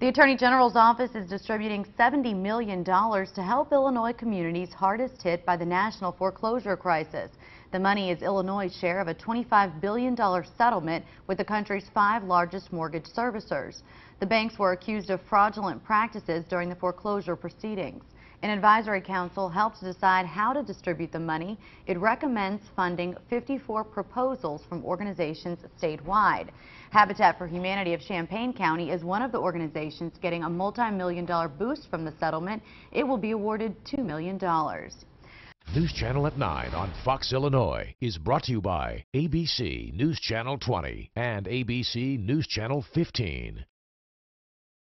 The Attorney General's office is distributing $70 million to help Illinois communities hardest hit by the national foreclosure crisis. The money is Illinois' share of a $25 billion settlement with the country's five largest mortgage servicers. The banks were accused of fraudulent practices during the foreclosure proceedings. An advisory council helps decide how to distribute the money. It recommends funding 54 proposals from organizations statewide. Habitat for Humanity of Champaign County is one of the organizations getting a multi-million dollar boost from the settlement. It will be awarded $2 million. News Channel at 9 on Fox, Illinois is brought to you by ABC News Channel 20 and ABC News Channel 15.